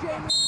Jamie.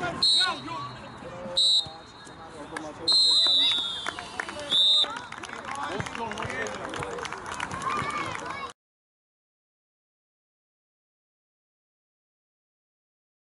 Thank you.